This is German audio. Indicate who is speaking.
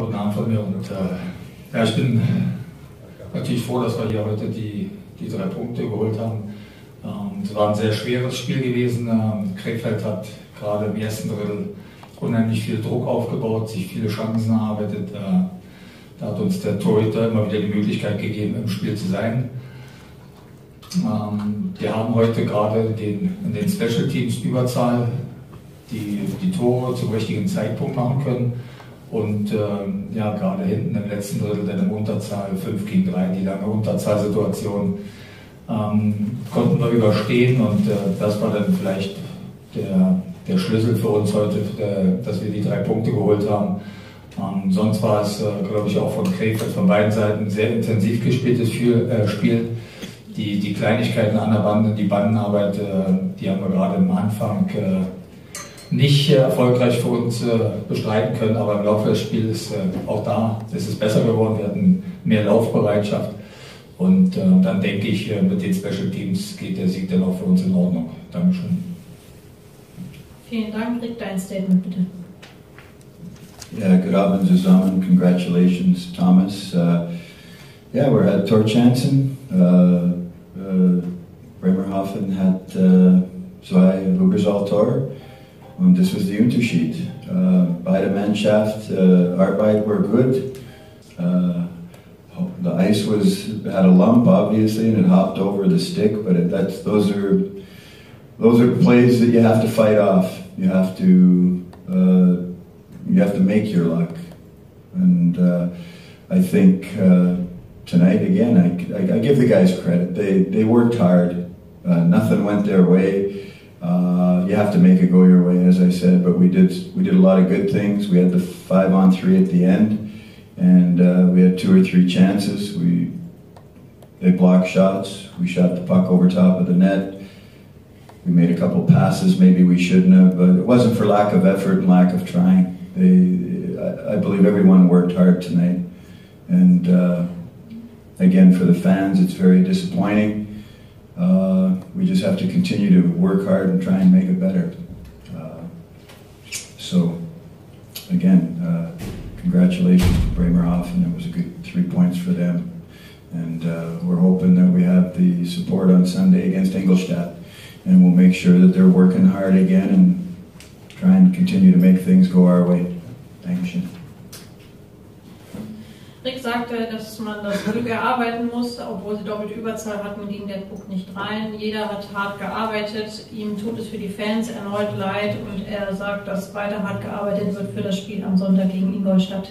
Speaker 1: Abend von mir. Und, äh, ja, ich bin natürlich froh, dass wir hier heute die, die drei Punkte geholt haben. Ähm, es war ein sehr schweres Spiel gewesen. Ähm, Krefeld hat gerade im ersten Drittel unheimlich viel Druck aufgebaut, sich viele Chancen erarbeitet. Äh, da hat uns der Torhüter immer wieder die Möglichkeit gegeben, im Spiel zu sein. Ähm, wir haben heute gerade den, in den Special Teams Überzahl die, die Tore zum richtigen Zeitpunkt machen können. Und ähm, ja, gerade hinten im letzten Drittel dann im Unterzahl 5 gegen 3, die lange Unterzahlsituation ähm, konnten wir überstehen und äh, das war dann vielleicht der, der Schlüssel für uns heute, der, dass wir die drei Punkte geholt haben. Ähm, sonst war es, äh, glaube ich, auch von Krefeld von beiden Seiten sehr intensiv gespieltes äh, Spiel. Die, die Kleinigkeiten an der Bande, die Bandenarbeit, äh, die haben wir gerade am Anfang äh, nicht äh, erfolgreich für uns äh, bestreiten können, aber im Laufe des Spiels ist auch da ist es besser geworden. Wir hatten mehr Laufbereitschaft und dann denke ich, mit den Special Teams geht der Sieg dann auch für uns in Ordnung. Dankeschön.
Speaker 2: Vielen Dank. Rick, dein Statement bitte.
Speaker 3: Yeah, good Abend zusammen. Congratulations, Thomas. Uh, yeah, we had Tor Jansen. Uh, uh, Bremerhaven had uh, zwei Übersaltor. Und this was the Unterschied. Uh, beide Mannschaft, uh, Arbeit were good. Uh, the ice was had a lump, obviously, and it hopped over the stick. But it, that's those are those are plays that you have to fight off. You have to uh, you have to make your luck. And uh, I think uh, tonight again, I, I, I, give the guys credit. They they worked hard. Nothing went their way. Uh, you have to make it go your way, as I said. But we did we did a lot of good things. We had the five on three at the end, and uh, we had two or three chances. We they blocked shots. We shot the puck over top of the net. We made a couple passes maybe we shouldn't have, but it wasn't for lack of effort and lack of trying. They, I, believe everyone worked hard tonight, and uh, again for the fans, it's very disappointing. Uh, we just have to continue to work hard and try and make it better. Uh, so, again, uh, congratulations to Bremerhaven. It was a good three points for them. And uh, we're hoping that we have the support on Sunday against Ingolstadt. And we'll make sure that they're working hard again and try and continue to make things go our way. Dankeschön.
Speaker 2: Rick sagte, dass man das Glück erarbeiten muss, obwohl sie doppelte Überzahl hatten, ging der Puck nicht rein. Jeder hat hart gearbeitet. Ihm tut es für die Fans erneut leid und er sagt, dass weiter hart gearbeitet wird für das Spiel am Sonntag gegen Ingolstadt.